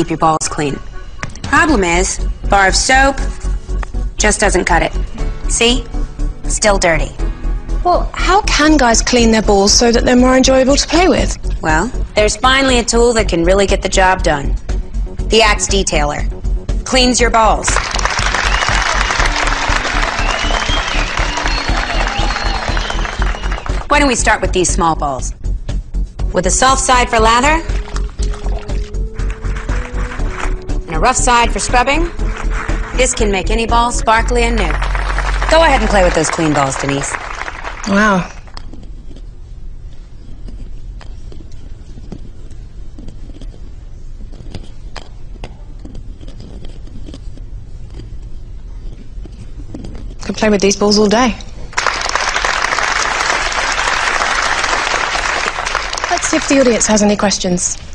keep your balls clean. The problem is, bar of soap just doesn't cut it. See? Still dirty. Well, how can guys clean their balls so that they're more enjoyable to play with? Well, there's finally a tool that can really get the job done. The Axe Detailer. Cleans your balls. Why don't we start with these small balls? With a soft side for lather, rough side for scrubbing, this can make any ball sparkly and new. Go ahead and play with those clean balls, Denise. Wow. Could play with these balls all day. Let's see if the audience has any questions.